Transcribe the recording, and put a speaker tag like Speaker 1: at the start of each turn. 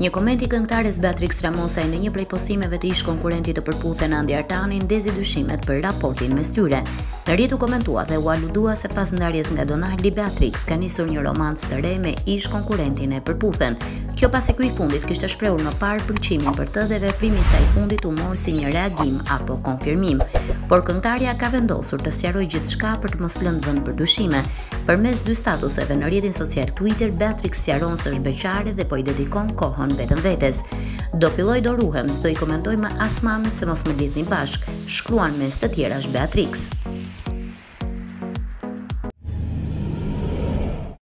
Speaker 1: Një koment i këngëtares Beatrix Ramosaj në një prej postimeve të ish konkurrentit të Përputhen Andi Artani ndezi dyshimet për raportin mes tyre. Në rrjet u komentua dhe u aludua se pas ndarjes nga Donaldi Beatrix ka nisur një romancë të re me ish konkurrentin e Përputhen. Kjo pasi ky i fundit kishte shprehur më parë pëlqimin për të dhe veprimi i saj i fundit u mor si një reagim apo konfirmim. Por këngëtarja ka vendosur të sqarojë gjithçka për të mos lënë vend për dyshime. Përmes dy statuseve në rrjetin social Twitter, Beatrix sqaron se është beqare dhe po i dedikon kohën vetëm vetes. Do filloj do ruhem, s'do i komentoj më as mamit se mos më lidhni bashkë, shkruan mes të tjerash Beatrix.